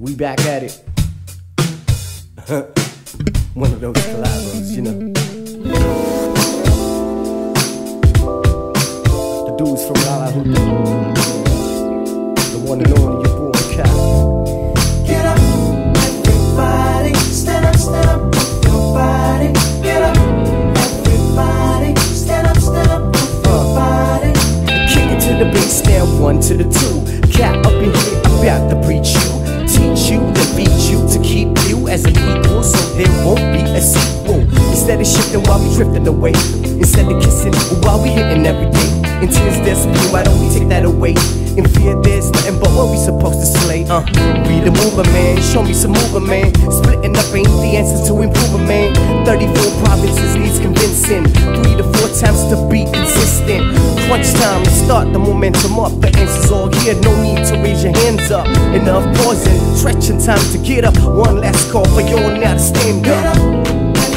We back at it. One of those collabos, you know. The dudes from La La The one and only your boy Cap. Get up, everybody. Stand up, stand up, move. Get up, everybody. Stand up, stand up. Kick it to the one to the two. Cat up in here, about to preach you. You, then beat you to keep you as an equal, so there won't be a sequel. Instead of shifting while we drifting away, instead of kissing while we hitting every day. In tears there's pain, why don't we take that away? In fear there's nothing but what we supposed to slay. Uh, be the mover, man. Show me some mover, man. Splitting up ain't the answer to improvement, man. 34 provinces needs Crunch time to start the momentum up. The answer's all here. No need to raise your hands up. Enough pausing, stretching time to get up. One last call for you all now to stand up.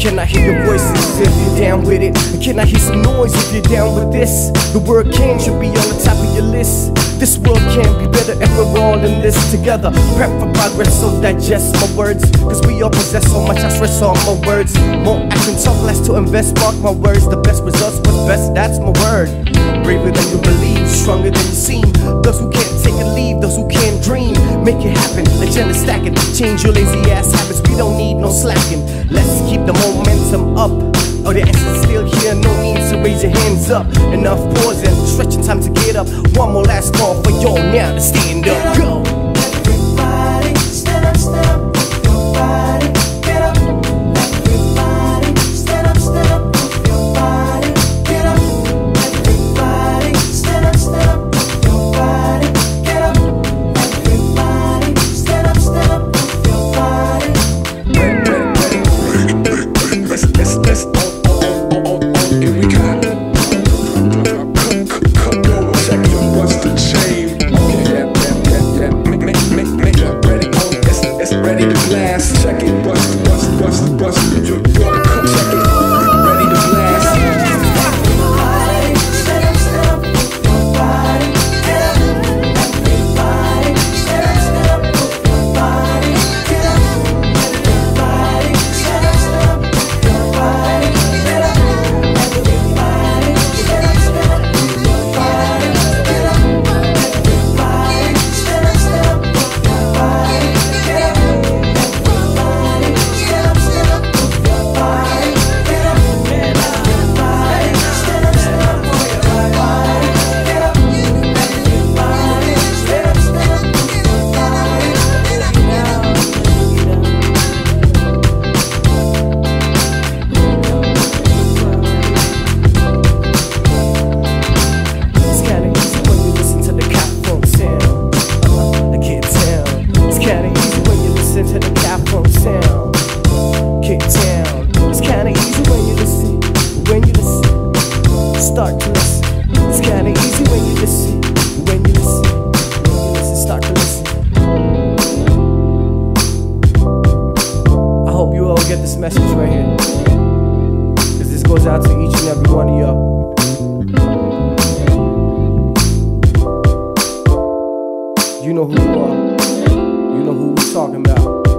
Can I hear your voices if you're down with it? Can I hear some noise if you're down with this? The word can should be on the top of your list. This world can be better if we're all in this together. Prep for progress, so digest my words. Cause we all possess so much, I stress on my words. More action, talk less to invest, mark my words. The best results was best, that's my word. Braver than you believe, stronger than you seem. Those who can't take a leave, those who can't dream. Make it happen, agenda stacking. Change your lazy ass habits, we don't need no slacking. Let's keep the momentum up. Oh, the answer's still here, no need to raise your hands up. Enough pausing, stretching time to get up. One more last call for y'all now to stand up. Go! Kick town. It's kinda easy when you listen. When you listen, start to listen. It's kinda easy when you listen. When you listen, listen, start to listen. I hope you all get this message right here. Cause this goes out to each and every one of y'all. You know who you are. You know who we're talking about.